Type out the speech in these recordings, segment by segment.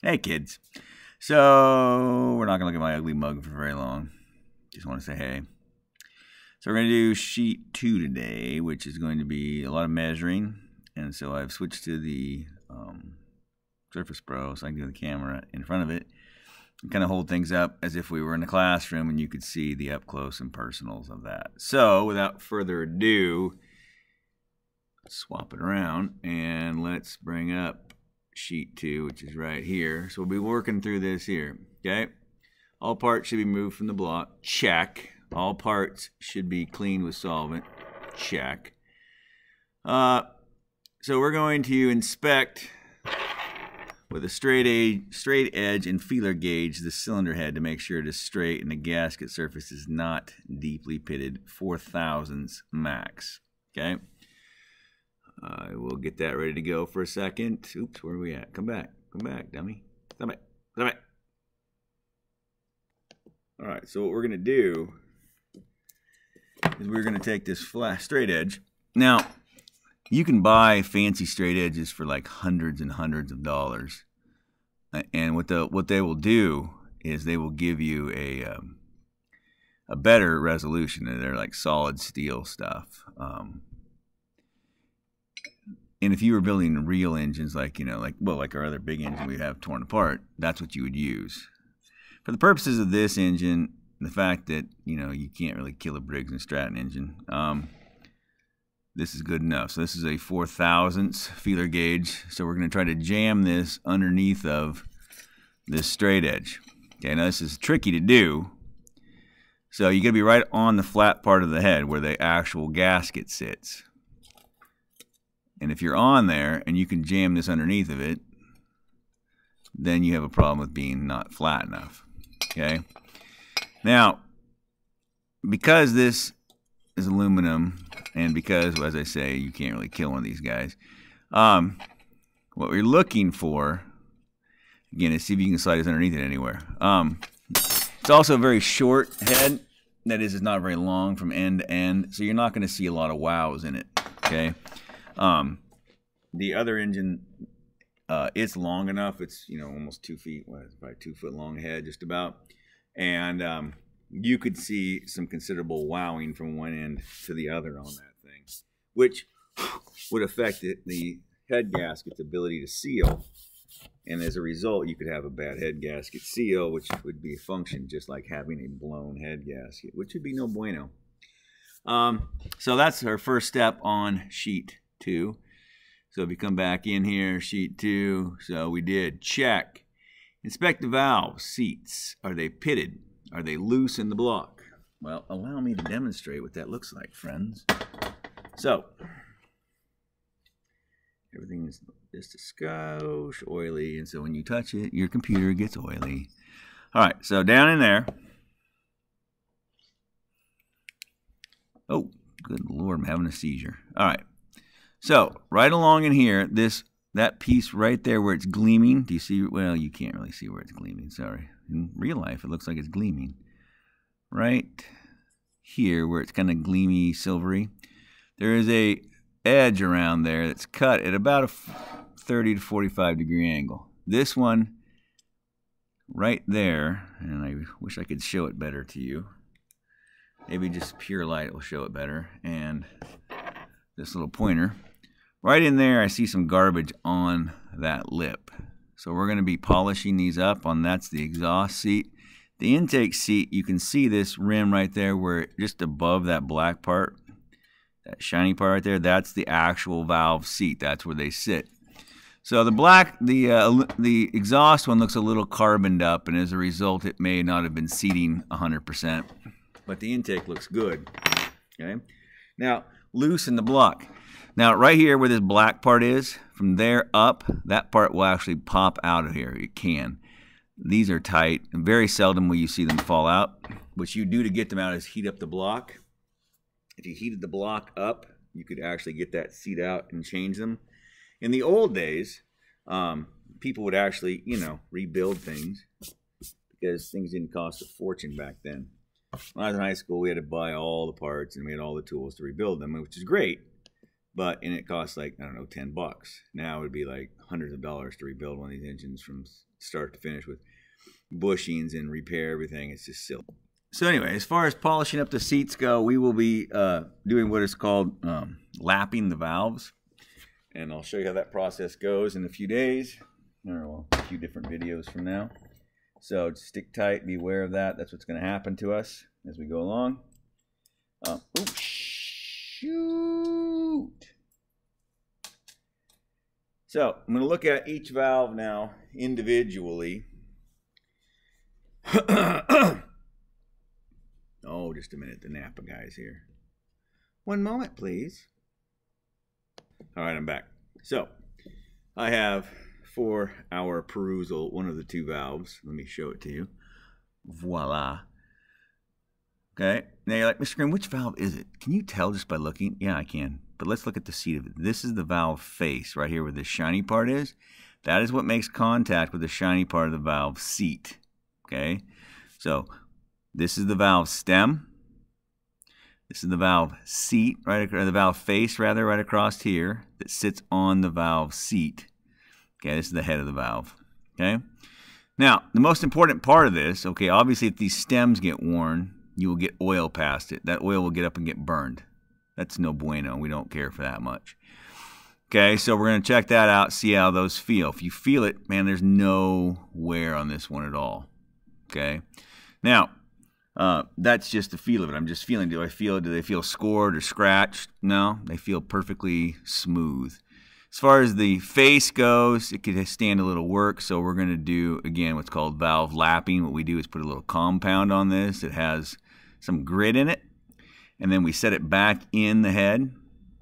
Hey, kids. So, we're not going to look at my ugly mug for very long. Just want to say hey. So, we're going to do sheet two today, which is going to be a lot of measuring. And so, I've switched to the um, Surface Pro so I can do the camera in front of it and kind of hold things up as if we were in a classroom and you could see the up close and personals of that. So, without further ado, swap it around and let's bring up sheet two, which is right here. So we'll be working through this here, okay? All parts should be moved from the block, check. All parts should be cleaned with solvent, check. Uh, so we're going to inspect with a straight edge, straight edge and feeler gauge the cylinder head to make sure it is straight and the gasket surface is not deeply pitted, four thousandths max, okay? I will get that ready to go for a second. Oops, where are we at? Come back. Come back, dummy. Come back. All right, so what we're going to do is we're going to take this flat straight edge. Now, you can buy fancy straight edges for like hundreds and hundreds of dollars. And what the what they will do is they will give you a um, a better resolution. They're like solid steel stuff. Um, and if you were building real engines like you know like well like our other big engine we have torn apart that's what you would use. For the purposes of this engine the fact that you know you can't really kill a briggs and stratton engine um, this is good enough. So this is a four thousandths feeler gauge. So we're going to try to jam this underneath of this straight edge. Okay now this is tricky to do. So you got to be right on the flat part of the head where the actual gasket sits and if you're on there and you can jam this underneath of it, then you have a problem with being not flat enough. Okay. Now, because this is aluminum, and because, as I say, you can't really kill one of these guys, um, what we're looking for, again, is see if you can slide this underneath it anywhere. Um, it's also a very short head. That is, it's not very long from end to end, so you're not going to see a lot of wows in it. Okay. Um, the other engine, uh, it's long enough. It's you know almost two feet, what, probably two foot long head, just about, and um, you could see some considerable wowing from one end to the other on that thing, which would affect it, the head gasket's ability to seal. And as a result, you could have a bad head gasket seal, which would be a function just like having a blown head gasket, which would be no bueno. Um, so that's our first step on sheet two. So if you come back in here, sheet two, so we did check. Inspect the valve seats. Are they pitted? Are they loose in the block? Well, allow me to demonstrate what that looks like, friends. So, everything is just a skosh oily, and so when you touch it, your computer gets oily. All right, so down in there. Oh, good lord, I'm having a seizure. All right, so right along in here, this that piece right there where it's gleaming. Do you see? Well, you can't really see where it's gleaming. Sorry. In real life, it looks like it's gleaming. Right here, where it's kind of gleamy, silvery, there is a edge around there that's cut at about a 30 to 45 degree angle. This one right there, and I wish I could show it better to you. Maybe just pure light will show it better. And this little pointer Right in there, I see some garbage on that lip. So we're going to be polishing these up on that's the exhaust seat. The intake seat, you can see this rim right there where just above that black part, that shiny part right there, that's the actual valve seat. That's where they sit. So the black, the uh, the exhaust one looks a little carboned up, and as a result, it may not have been seating 100%, but the intake looks good. Okay. Now loosen the block. Now, right here where this black part is, from there up, that part will actually pop out of here. It can. These are tight, very seldom will you see them fall out. What you do to get them out is heat up the block. If you heated the block up, you could actually get that seat out and change them. In the old days, um, people would actually, you know, rebuild things because things didn't cost a fortune back then. When I was in high school, we had to buy all the parts and we had all the tools to rebuild them, which is great but and it costs like I don't know ten bucks. Now it would be like hundreds of dollars to rebuild one of these engines from start to finish with bushings and repair everything. It's just silly. So anyway, as far as polishing up the seats go, we will be uh, doing what is called um, lapping the valves. And I'll show you how that process goes in a few days, or well, a few different videos from now. So stick tight, be aware of that. That's what's going to happen to us as we go along. Uh, oops, shoot. So I'm going to look at each valve now individually. oh, just a minute. The Napa guy's here. One moment, please. All right, I'm back. So I have for our perusal one of the two valves. Let me show it to you. Voila. Okay. Now you're like, Mr. Green, which valve is it? Can you tell just by looking? Yeah, I can. But let's look at the seat of it. This is the valve face right here where the shiny part is. That is what makes contact with the shiny part of the valve seat. Okay. So this is the valve stem. This is the valve seat, right, or the valve face rather, right across here that sits on the valve seat. Okay, this is the head of the valve. Okay. Now, the most important part of this, okay, obviously if these stems get worn, you will get oil past it. That oil will get up and get burned. That's no bueno. We don't care for that much. Okay, so we're going to check that out, see how those feel. If you feel it, man, there's no wear on this one at all. Okay. Now, uh, that's just the feel of it. I'm just feeling. Do I feel? Do they feel scored or scratched? No, they feel perfectly smooth. As far as the face goes, it could stand a little work. So we're going to do again what's called valve lapping. What we do is put a little compound on this. It has some grit in it, and then we set it back in the head,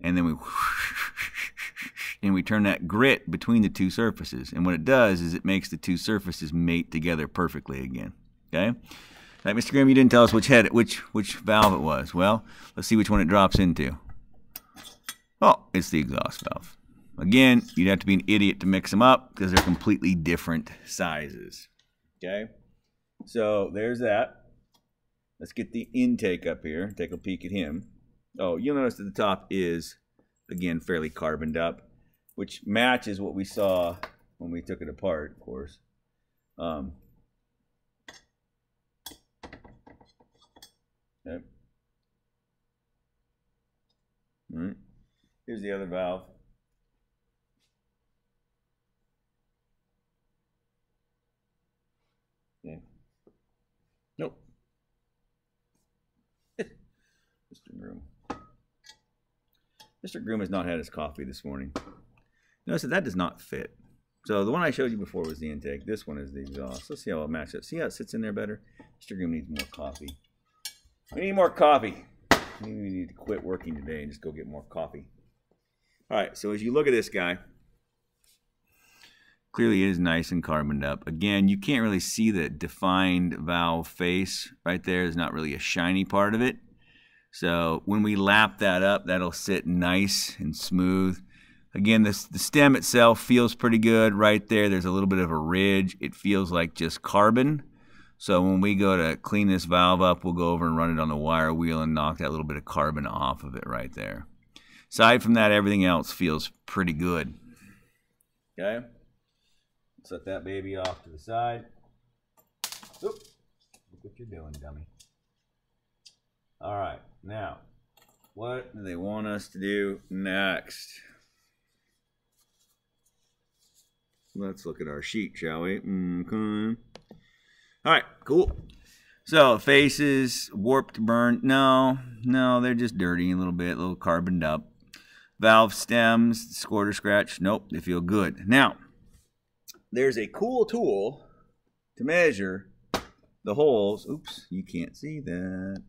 and then we and we turn that grit between the two surfaces. And what it does is it makes the two surfaces mate together perfectly again. Okay. Like Mr. Graham, you didn't tell us which head, which which valve it was. Well, let's see which one it drops into. Oh, it's the exhaust valve. Again, you'd have to be an idiot to mix them up because they're completely different sizes. Okay, so there's that. Let's get the intake up here. Take a peek at him. Oh, you'll notice that the top is, again, fairly carboned up, which matches what we saw when we took it apart, of course. Um, okay. All right. Here's the other valve. Okay. Nope. Mr. Groom. Mr. Groom has not had his coffee this morning. Notice that that does not fit. So the one I showed you before was the intake. This one is the exhaust. Let's see how it matches. Up. See how it sits in there better? Mr. Groom needs more coffee. We need more coffee. Maybe we need to quit working today and just go get more coffee. All right, so as you look at this guy, clearly is nice and carboned up. Again, you can't really see the defined valve face right there. There's not really a shiny part of it. So when we lap that up, that'll sit nice and smooth. Again, this, the stem itself feels pretty good right there. There's a little bit of a ridge. It feels like just carbon. So when we go to clean this valve up, we'll go over and run it on the wire wheel and knock that little bit of carbon off of it right there. Aside from that, everything else feels pretty good. Okay. Set that baby off to the side. Oop. Look what you're doing, dummy. All right. Now, what do they want us to do next? Let's look at our sheet, shall we? Okay. All right, cool. So faces warped, burned. No, no, they're just dirty a little bit, a little carboned up. Valve stems, scored or scratch. Nope, they feel good. Now, there's a cool tool to measure the holes. Oops, you can't see that.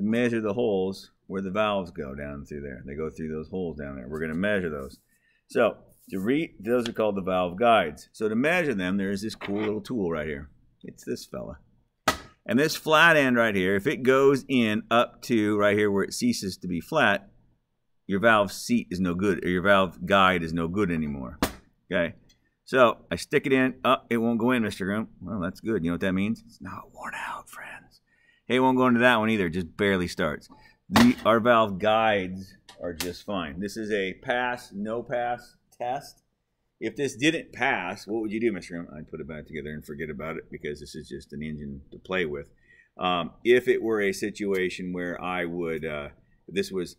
To measure the holes where the valves go down through there. They go through those holes down there. We're going to measure those. So, to read, those are called the valve guides. So to measure them, there is this cool little tool right here. It's this fella. And this flat end right here, if it goes in up to right here where it ceases to be flat, your valve seat is no good, or your valve guide is no good anymore. Okay? So I stick it in. Oh, it won't go in, Mr. Groom. Well, that's good. You know what that means? It's not worn out, friends. It won't go into that one either. It just barely starts. The Our valve guides are just fine. This is a pass, no pass test. if this didn't pass, what would you do, Mr. I'd put it back together and forget about it because this is just an engine to play with. Um, if it were a situation where I would, uh, this was,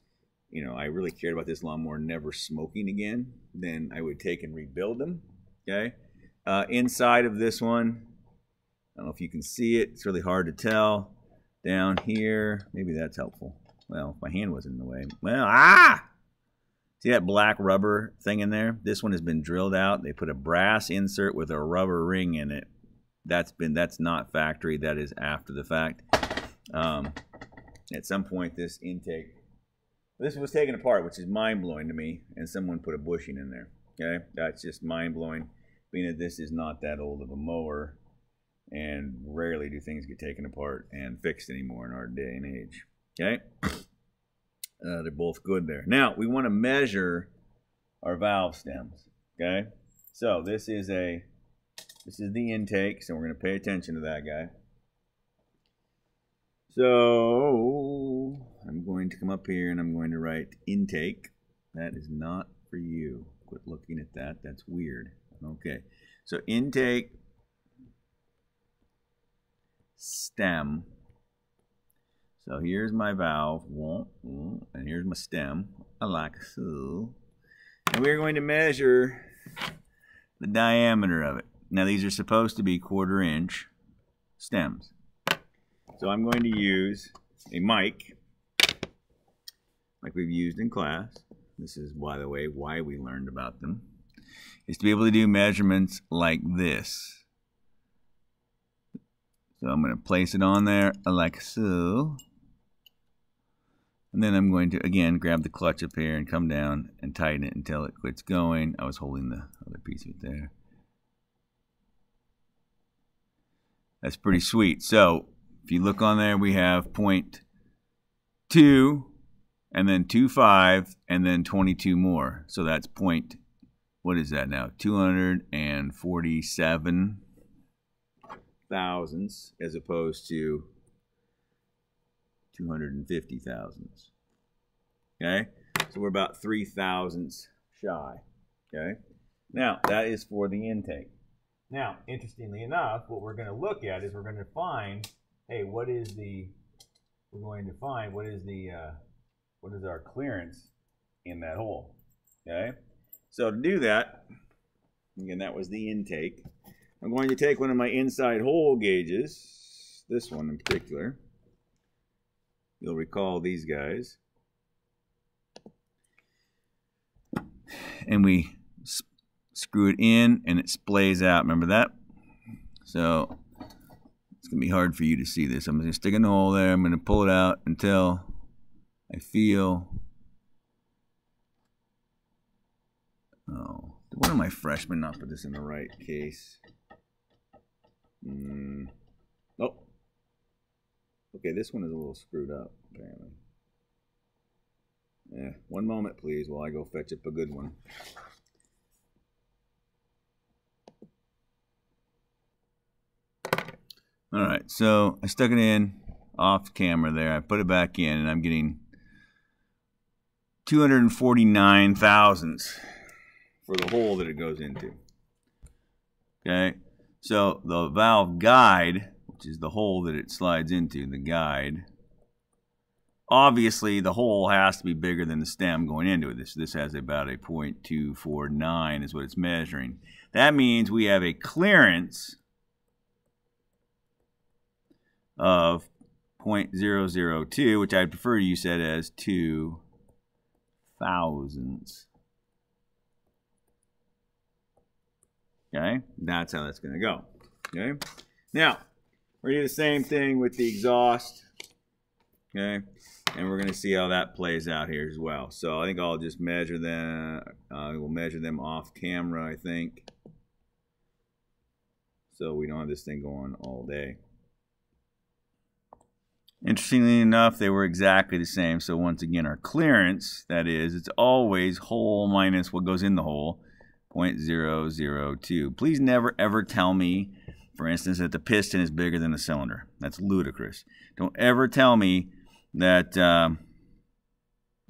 you know, I really cared about this lawnmower never smoking again, then I would take and rebuild them. Okay. Uh, inside of this one, I don't know if you can see it. It's really hard to tell. Down here, maybe that's helpful. Well, my hand wasn't in the way. Well, ah! See that black rubber thing in there? This one has been drilled out. They put a brass insert with a rubber ring in it. That's been that's not factory. That is after the fact. Um, at some point, this intake, this was taken apart, which is mind blowing to me. And someone put a bushing in there. Okay, that's just mind blowing. Being that this is not that old of a mower, and rarely do things get taken apart and fixed anymore in our day and age. Okay. Uh, they're both good there. Now, we want to measure our valve stems, okay? So this is a, this is the intake, so we're going to pay attention to that guy. So I'm going to come up here and I'm going to write intake. That is not for you. Quit looking at that. That's weird. Okay. So intake stem so here's my valve, and here's my stem, like so. And we're going to measure the diameter of it. Now these are supposed to be quarter inch stems. So I'm going to use a mic, like we've used in class. This is, by the way, why we learned about them, is to be able to do measurements like this. So I'm going to place it on there like so. And then I'm going to, again, grab the clutch up here and come down and tighten it until it quits going. I was holding the other piece it there. That's pretty sweet. So if you look on there, we have point two, and then two five, and then 22 more. So that's point, what is that now? 247 thousandths as opposed to 250 thousandths. Okay, so we're about three thousandths shy. Okay, now that is for the intake. Now, interestingly enough, what we're going to look at is we're going to find, hey, what is the, we're going to find what is the, uh, what is our clearance in that hole. Okay, so to do that, again, that was the intake. I'm going to take one of my inside hole gauges, this one in particular, You'll recall these guys. And we screw it in and it splays out. Remember that? So it's going to be hard for you to see this. I'm going to stick in the hole there. I'm going to pull it out until I feel. Oh, one of my freshmen not put this in the right case? Mm. Oh, Okay, this one is a little screwed up, apparently. Yeah, one moment, please, while I go fetch up a good one. All right, so I stuck it in off camera there. I put it back in, and I'm getting 249 thousandths for the hole that it goes into. Okay, so the valve guide which is the hole that it slides into, the guide. Obviously, the hole has to be bigger than the stem going into it. This, this has about a 0.249 is what it's measuring. That means we have a clearance of 0.002, which I'd prefer you said as 2 thousandths. Okay, that's how that's going to go. Okay, now we're going to do the same thing with the exhaust. Okay. And we're going to see how that plays out here as well. So I think I'll just measure them. Uh, we'll measure them off camera, I think. So we don't have this thing going all day. Interestingly enough, they were exactly the same. So once again, our clearance, that is, it's always hole minus what goes in the hole, 0.002. Please never, ever tell me for instance, that the piston is bigger than the cylinder. That's ludicrous. Don't ever tell me that, um,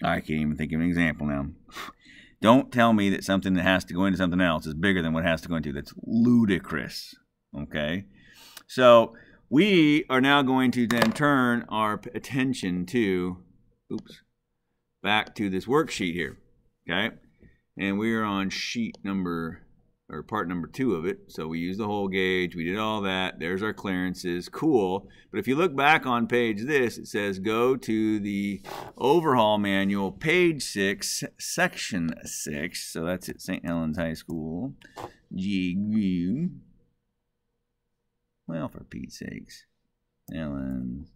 I can't even think of an example now. Don't tell me that something that has to go into something else is bigger than what has to go into. That's ludicrous. Okay? So we are now going to then turn our attention to, oops, back to this worksheet here. Okay? And we are on sheet number or part number two of it. So we used the hole gauge, we did all that. There's our clearances, cool. But if you look back on page this, it says go to the overhaul manual, page six, section six. So that's at St. Helens High School. G. Well, for Pete's sakes, Helens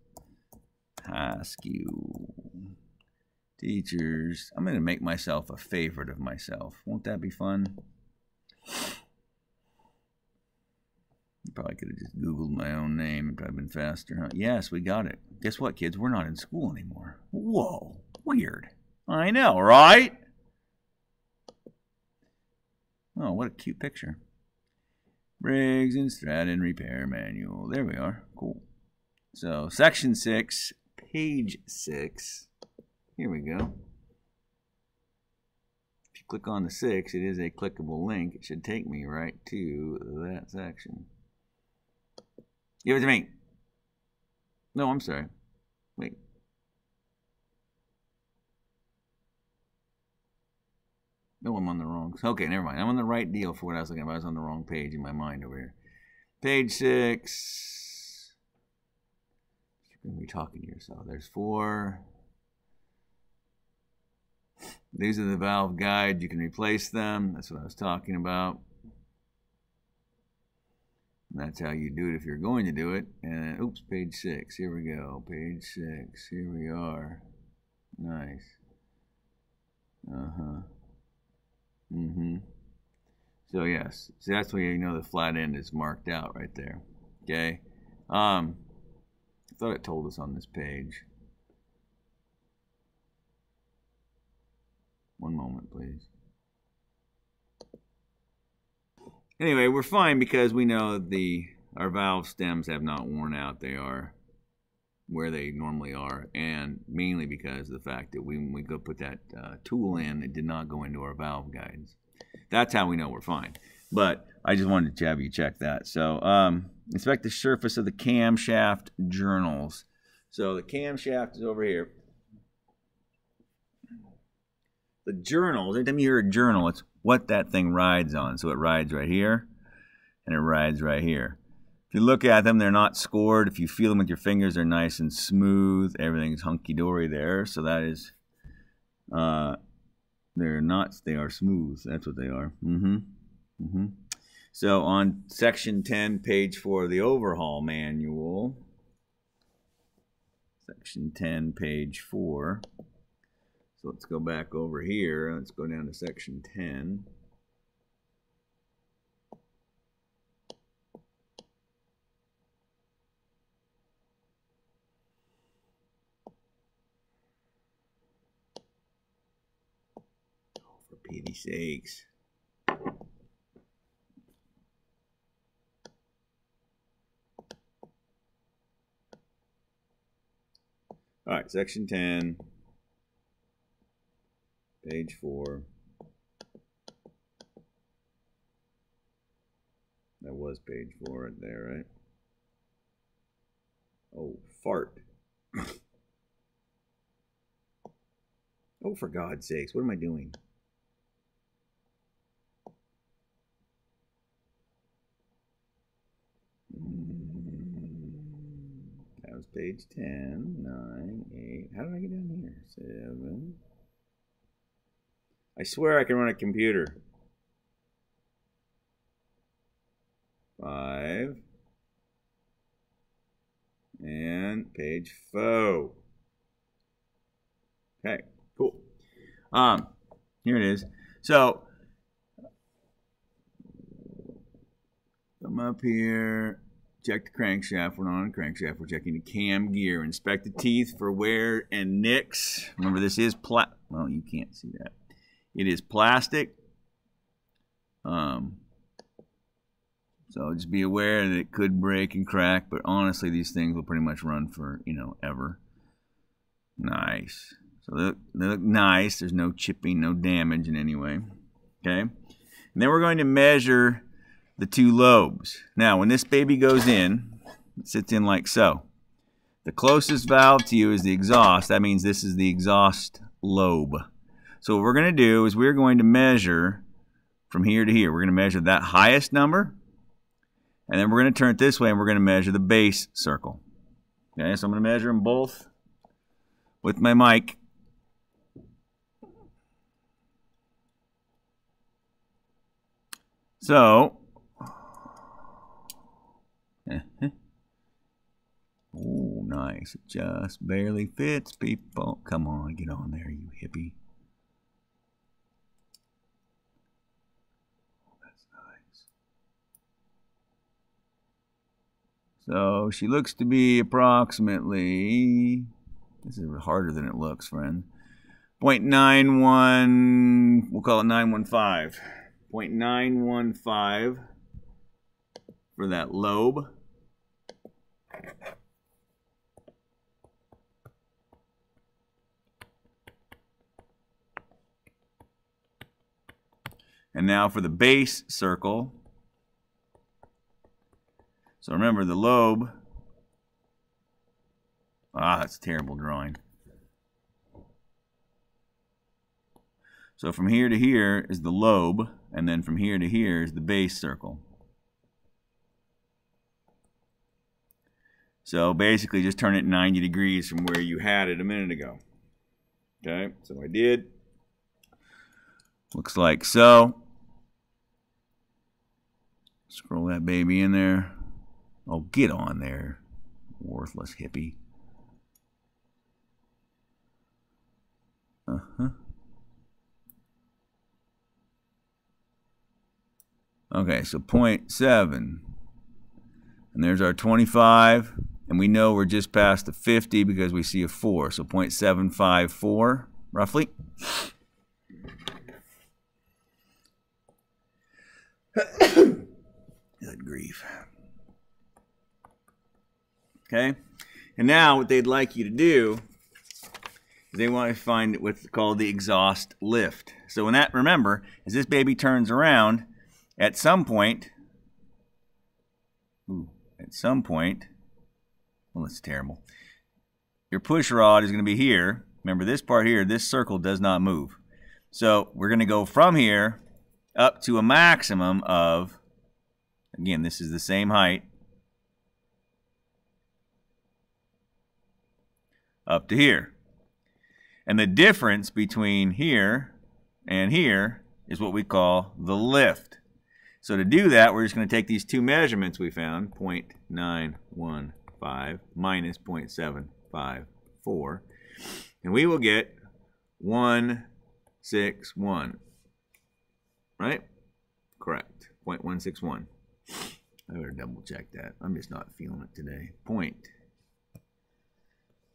High School. Teachers, I'm going to make myself a favorite of myself. Won't that be fun? Probably could have just Googled my own name. It'd probably been faster. Huh? Yes, we got it. Guess what, kids? We're not in school anymore. Whoa, weird. I know, right? Oh, what a cute picture. Briggs and Stratton Repair Manual. There we are. Cool. So, section 6, page 6. Here we go If you click on the 6, it is a clickable link. It should take me right to that section. Give it to me. No, I'm sorry. Wait. No, I'm on the wrong. Okay, never mind. I'm on the right deal for what I was looking at. I was on the wrong page in my mind over here. Page 6. You're going to be talking to yourself. There's 4. These are the valve guides. You can replace them. That's what I was talking about. And that's how you do it if you're going to do it. And oops, page six. Here we go. Page six. Here we are. Nice. Uh huh. Mm hmm. So yes, see that's where you know the flat end is marked out right there. Okay. Um, I thought it told us on this page. One moment, please. Anyway, we're fine because we know the our valve stems have not worn out. They are where they normally are, and mainly because of the fact that when we go put that uh, tool in, it did not go into our valve guides. That's how we know we're fine. But I just wanted to have you check that. So um, inspect the surface of the camshaft journals. So the camshaft is over here the journals, every time you hear a journal, it's what that thing rides on. So it rides right here and it rides right here. If you look at them, they're not scored. If you feel them with your fingers, they're nice and smooth. Everything's hunky-dory there. So that is, uh, they're not, they are smooth. That's what they are. Mm-hmm. Mm-hmm. So on section 10, page 4 of the overhaul manual, section 10, page 4, so let's go back over here. Let's go down to section 10. Oh, for pity sakes. All right, section 10. Page four. That was page four right there, right? Oh, fart. oh, for God's sakes, what am I doing? Mm-hmm. That was page 10, 9, 8. How did I get down here? 7. I swear I can run a computer. Five. And page four. Okay, cool. Um, here it is. So, come up here, check the crankshaft. We're not on the crankshaft. We're checking the cam gear. Inspect the teeth for wear and nicks. Remember, this is plat. Well, you can't see that. It is plastic. Um, so just be aware that it could break and crack, but honestly, these things will pretty much run for, you know, ever. Nice. So they look, they look nice. There's no chipping, no damage in any way. Okay. And then we're going to measure the two lobes. Now, when this baby goes in, it sits in like so. The closest valve to you is the exhaust. That means this is the exhaust lobe. So what we're going to do is we're going to measure from here to here. We're going to measure that highest number, and then we're going to turn it this way, and we're going to measure the base circle. Okay, so I'm going to measure them both with my mic. So, oh, nice. It just barely fits, people. Come on, get on there, you hippie. So she looks to be approximately, this is harder than it looks, friend. 0.91, we'll call it 915. 0.915 for that lobe. And now for the base circle, so remember the lobe. Ah, that's a terrible drawing. So from here to here is the lobe, and then from here to here is the base circle. So basically just turn it 90 degrees from where you had it a minute ago. Okay, so I did. Looks like so. Scroll that baby in there. Oh, get on there, worthless hippie. Uh-huh. Okay, so 0.7. And there's our 25. And we know we're just past the 50 because we see a 4. So 0.754, roughly. Good grief. Okay? And now what they'd like you to do is they want to find what's called the exhaust lift. So when that, remember, as this baby turns around, at some point, ooh, at some point, well, that's terrible. Your push rod is going to be here. Remember this part here, this circle does not move. So we're going to go from here up to a maximum of, again, this is the same height, up to here. And the difference between here and here is what we call the lift. So to do that, we're just going to take these two measurements we found, 0.915 minus 0.754, and we will get 161. Right? Correct. 0.161. I better double check that. I'm just not feeling it today. Point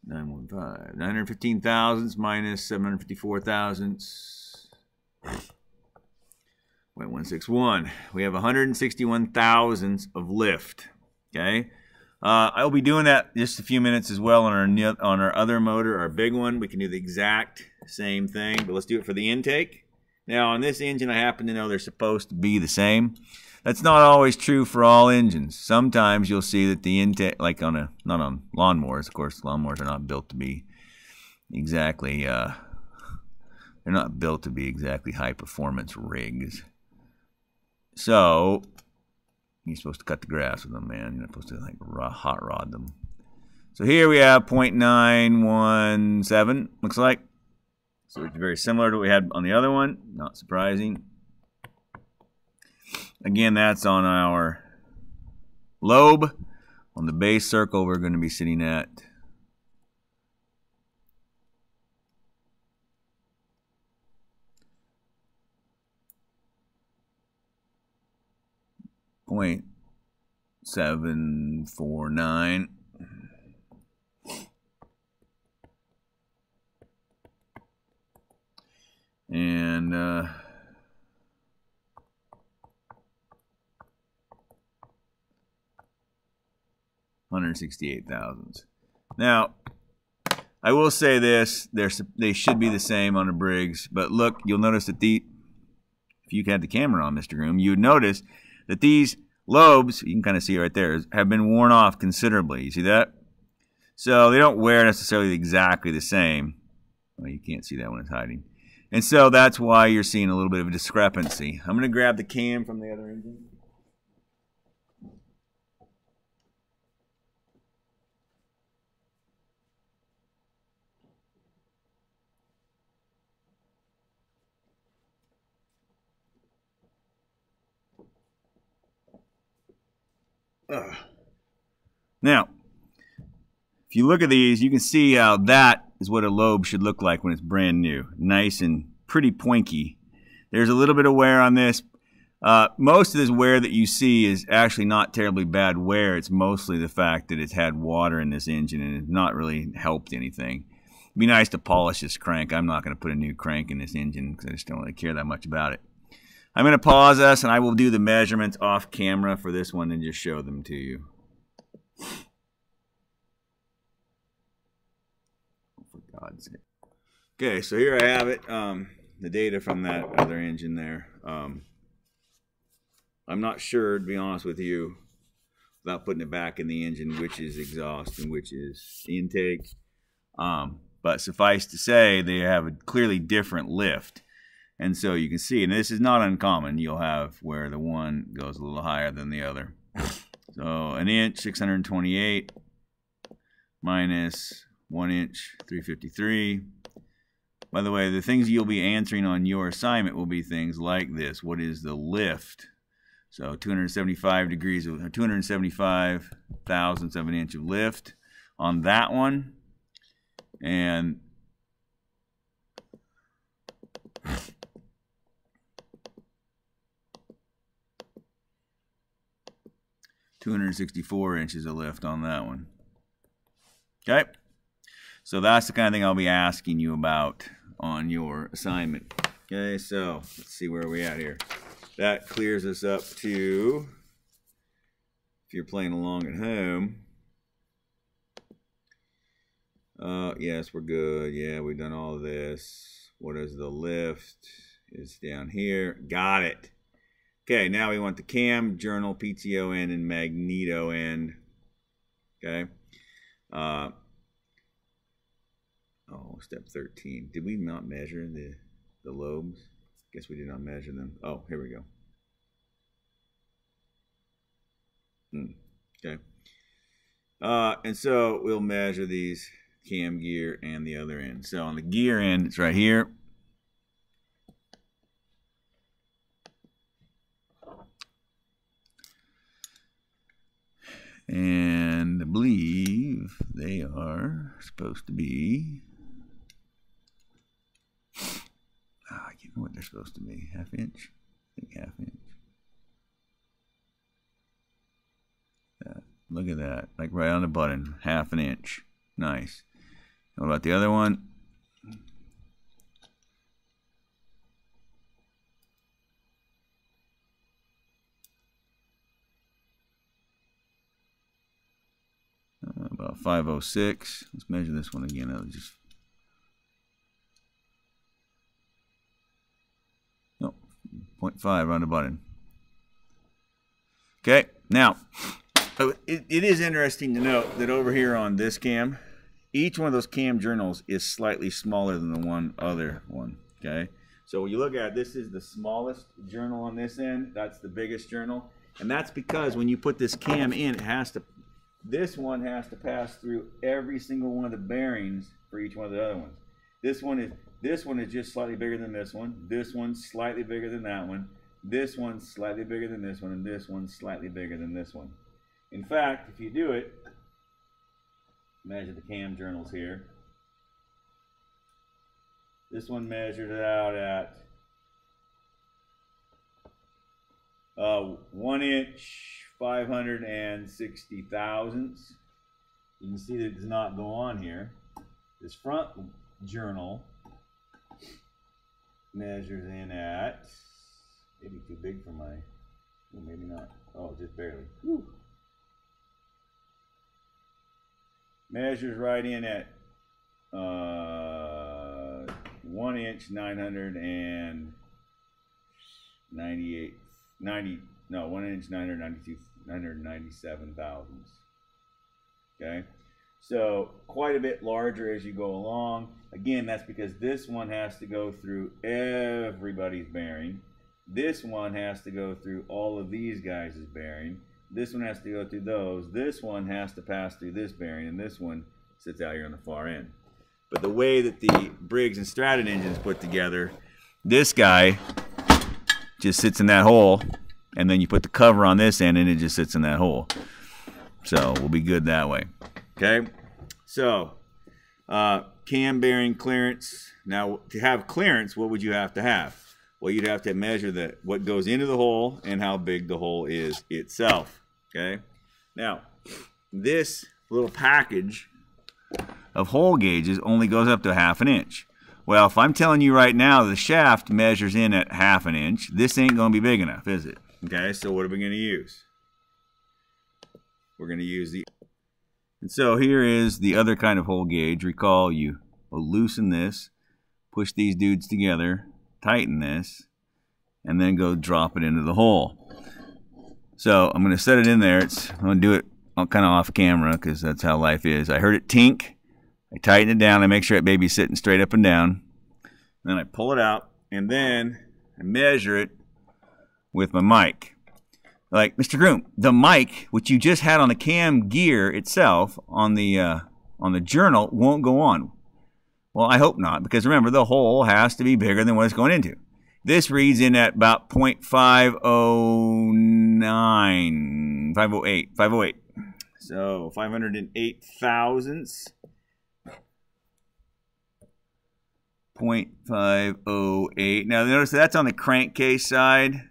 915. 915 thousandths minus 754 thousandths. 0.161. We have 161 thousandths of lift. Okay. Uh, I'll be doing that just a few minutes as well on our on our other motor, our big one. We can do the exact same thing, but let's do it for the intake. Now on this engine, I happen to know they're supposed to be the same. That's not always true for all engines. Sometimes you'll see that the intake, like on a, not on lawnmowers, of course, lawnmowers are not built to be exactly, uh, they're not built to be exactly high performance rigs. So, you're supposed to cut the grass with them, man. You're supposed to like hot rod them. So here we have 0.917, looks like. So it's very similar to what we had on the other one. Not surprising. Again, that's on our lobe. On the base circle, we're going to be sitting at point seven four nine. And uh, 168 thousandths. Now, I will say this: they should be the same on a Briggs, but look, you'll notice that the if you had the camera on, Mr. Groom, you would notice that these lobes, you can kind of see right there, have been worn off considerably. You see that? So they don't wear necessarily exactly the same. Well, you can't see that when it's hiding. And so that's why you're seeing a little bit of a discrepancy. I'm going to grab the cam from the other engine. Ugh. Now, if you look at these, you can see how that is what a lobe should look like when it's brand new. Nice and pretty pointy. There's a little bit of wear on this. Uh, most of this wear that you see is actually not terribly bad wear. It's mostly the fact that it's had water in this engine and it's not really helped anything. It'd be nice to polish this crank. I'm not going to put a new crank in this engine because I just don't really care that much about it. I'm going to pause us and I will do the measurements off camera for this one and just show them to you. For God's sake. Okay, so here I have it. Um, the data from that other engine there. Um, I'm not sure, to be honest with you, without putting it back in the engine, which is exhaust and which is intake. Um, but suffice to say, they have a clearly different lift. And so you can see, and this is not uncommon, you'll have where the one goes a little higher than the other. So an inch, 628, minus one inch, 353. By the way, the things you'll be answering on your assignment will be things like this. What is the lift? So 275 degrees, of 275 thousandths of an inch of lift on that one. And 264 inches of lift on that one. Okay, so that's the kind of thing I'll be asking you about on your assignment. Okay, so let's see where we at here. That clears us up to, if you're playing along at home, uh, yes, we're good. Yeah, we've done all this. What is the lift? Is down here. Got it. Okay, now we want the cam, journal, PTO end, and magneto end. Okay. Uh, oh, step 13. Did we not measure the, the lobes? Guess we did not measure them. Oh, here we go. Hmm. Okay. Uh, and so we'll measure these cam gear and the other end. So on the gear end, it's right here. And I believe they are supposed to be. Ah, you know what they're supposed to be. Half inch? I think half inch. Uh, look at that. Like right on the button. Half an inch. Nice. What about the other one? About 506. Let's measure this one again. I'll just no 0.5 on the button. Okay, now oh, it, it is interesting to note that over here on this cam, each one of those cam journals is slightly smaller than the one other one. Okay, so when you look at it, this is the smallest journal on this end. That's the biggest journal. And that's because when you put this cam in, it has to this one has to pass through every single one of the bearings for each one of the other ones. This one is this one is just slightly bigger than this one. This one's slightly bigger than that one. This one's slightly bigger than this one, and this one's slightly bigger than this one. In fact, if you do it, measure the cam journals here. This one measured it out at uh, one inch 560 thousandths. You can see that it does not go on here. This front journal measures in at, maybe too big for my, well, maybe not, oh, just barely. Whew. Measures right in at uh, one inch, 998, 90, no, one inch, 992, 997 thousandths. Okay. So quite a bit larger as you go along. Again, that's because this one has to go through everybody's bearing. This one has to go through all of these guys' bearing. This one has to go through those. This one has to pass through this bearing, and this one sits out here on the far end. But the way that the Briggs and Stratton engine is put together, this guy just sits in that hole, and then you put the cover on this end, and it just sits in that hole. So we'll be good that way. Okay, so uh, cam bearing clearance. Now, to have clearance, what would you have to have? Well, you'd have to measure the what goes into the hole and how big the hole is itself. Okay, now this little package of hole gauges only goes up to half an inch. Well, if I'm telling you right now the shaft measures in at half an inch, this ain't going to be big enough, is it? Okay, so what are we going to use? We're going to use the... And so here is the other kind of hole gauge. Recall you loosen this, push these dudes together, tighten this, and then go drop it into the hole. So I'm going to set it in there. It's, I'm going to do it kind of off camera because that's how life is. I heard it tink. I tighten it down. I make sure that baby's sitting straight up and down. Then I pull it out, and then I measure it with my mic. Like, Mr. Groom, the mic, which you just had on the cam gear itself, on the, uh, on the journal, won't go on. Well, I hope not, because remember, the hole has to be bigger than what it's going into. This reads in at about 0.509, 508, 508. So 508 thousandths. 0.508. Now notice that's on the crankcase side.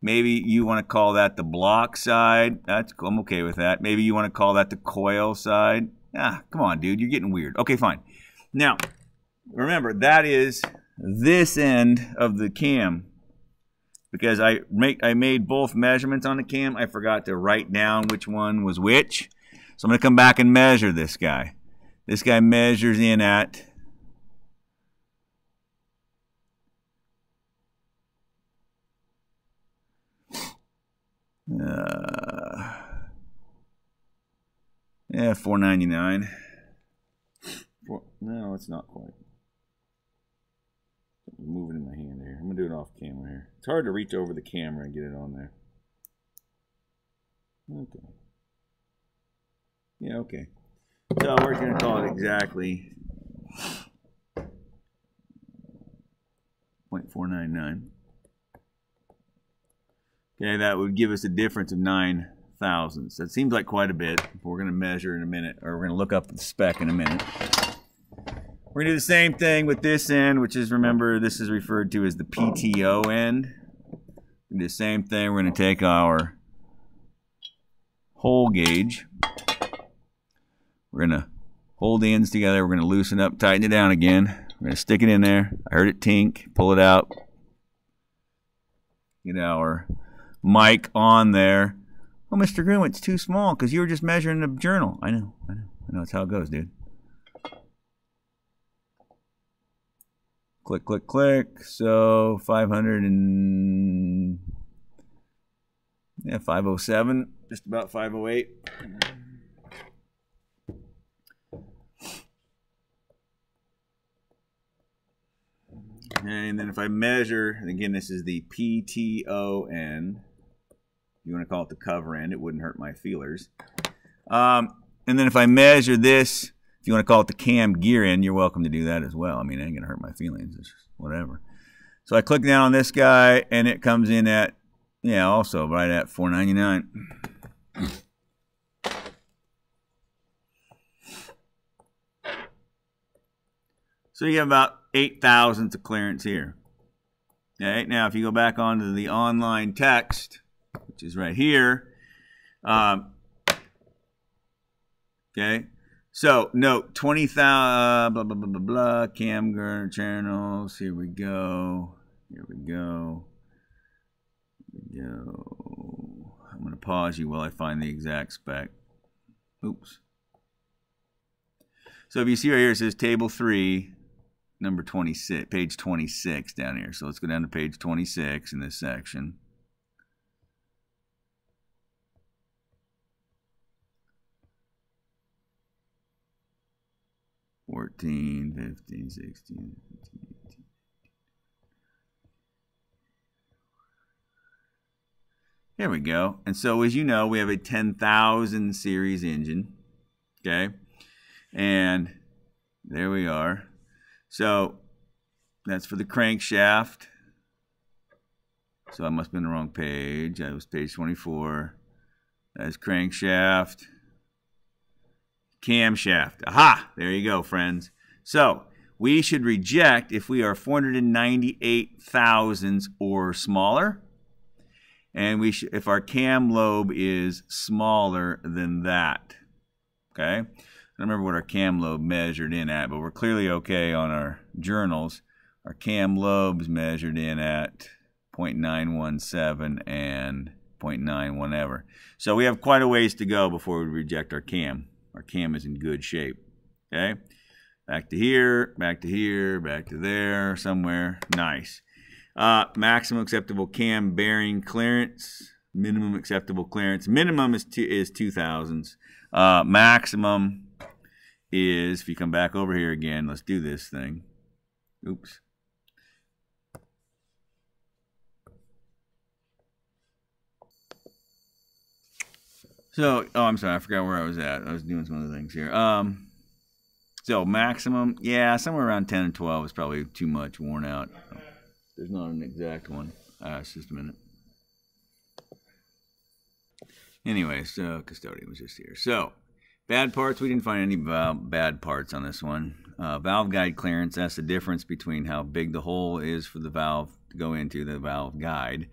Maybe you want to call that the block side. That's I'm okay with that. Maybe you want to call that the coil side. Ah, come on, dude. You're getting weird. Okay, fine. Now, remember, that is this end of the cam. Because I make I made both measurements on the cam. I forgot to write down which one was which. So I'm going to come back and measure this guy. This guy measures in at Uh, yeah, four ninety nine. No, it's not quite. moving in my hand here. I'm gonna do it off camera here. It's hard to reach over the camera and get it on there. Okay. Yeah, okay. So we're gonna call it exactly 0.499. Okay, that would give us a difference of nine thousandths. That seems like quite a bit. We're going to measure in a minute, or we're going to look up the spec in a minute. We're going to do the same thing with this end, which is, remember, this is referred to as the PTO end. Do the same thing. We're going to take our hole gauge. We're going to hold the ends together. We're going to loosen up, tighten it down again. We're going to stick it in there. I heard it tink. Pull it out. Get our mic on there. Oh, Mr. Groom, it's too small because you were just measuring the journal. I know, I know, I know. That's how it goes, dude. Click, click, click. So 500 and yeah, 507, just about 508. And then if I measure, again, this is the PTO end you want to call it the cover end, it wouldn't hurt my feelers. Um, and then if I measure this, if you want to call it the cam gear end, you're welcome to do that as well. I mean, it ain't going to hurt my feelings. It's whatever. So I click down on this guy, and it comes in at, yeah, also right at 499 So you have about eight thousandths of clearance here. Okay, now if you go back onto the online text, which is right here. Um, okay. So note 20,000, uh, blah, blah, blah, blah, blah, Camgurn channels. Here we go. Here we go. Here we go. I'm going to pause you while I find the exact spec. Oops. So if you see right here, it says table three, number 26, page 26 down here. So let's go down to page 26 in this section. Fourteen, fifteen, sixteen, 15, 16, 17, 18. Here we go. And so as you know, we have a 10,000 series engine. Okay. And there we are. So that's for the crankshaft. So I must have been the wrong page. I was page 24. That's crankshaft. Camshaft. Aha! There you go, friends. So we should reject if we are 498 thousandths or smaller. And we should, if our cam lobe is smaller than that. Okay? I don't remember what our cam lobe measured in at, but we're clearly okay on our journals. Our cam lobes measured in at 0.917 and 0.9 whatever. So we have quite a ways to go before we reject our cam. Our cam is in good shape. Okay? Back to here, back to here, back to there, somewhere. Nice. Uh, maximum acceptable cam bearing clearance, minimum acceptable clearance. Minimum is two, is two thousands. Uh, maximum is, if you come back over here again, let's do this thing. Oops. So, oh, I'm sorry, I forgot where I was at. I was doing some other things here. Um, so maximum, yeah, somewhere around 10 and 12 is probably too much worn out. There's not an exact one. Uh, it's just a minute. Anyway, so custodian was just here. So, Bad parts, we didn't find any bad parts on this one. Uh, valve guide clearance, that's the difference between how big the hole is for the valve to go into the valve guide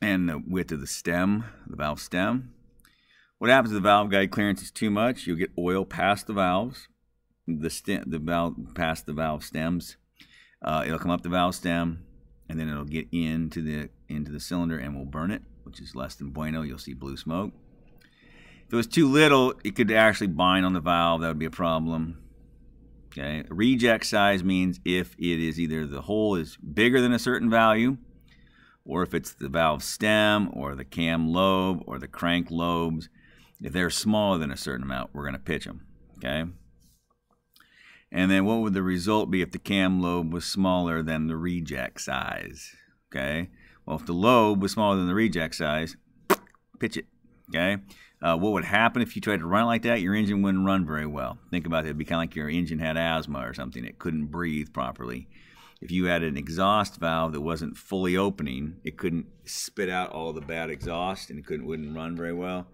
and the width of the stem, the valve stem. What happens if the valve guide clearance is too much? You'll get oil past the valves, the, stem, the valve past the valve stems. Uh, it'll come up the valve stem, and then it'll get into the into the cylinder and will burn it, which is less than bueno. You'll see blue smoke. If it was too little, it could actually bind on the valve. That would be a problem. Okay. Reject size means if it is either the hole is bigger than a certain value, or if it's the valve stem, or the cam lobe, or the crank lobes. If they're smaller than a certain amount, we're going to pitch them. Okay. And then what would the result be if the cam lobe was smaller than the reject size? Okay. Well, if the lobe was smaller than the reject size, pitch it. Okay. Uh, what would happen if you tried to run like that? Your engine wouldn't run very well. Think about it. It'd be kind of like your engine had asthma or something. It couldn't breathe properly. If you had an exhaust valve that wasn't fully opening, it couldn't spit out all the bad exhaust and it couldn't wouldn't run very well.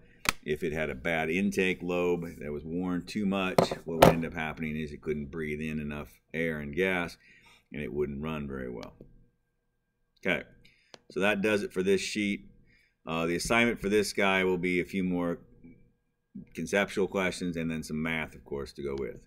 If it had a bad intake lobe that was worn too much, what would end up happening is it couldn't breathe in enough air and gas and it wouldn't run very well. Okay, so that does it for this sheet. Uh, the assignment for this guy will be a few more conceptual questions and then some math, of course, to go with.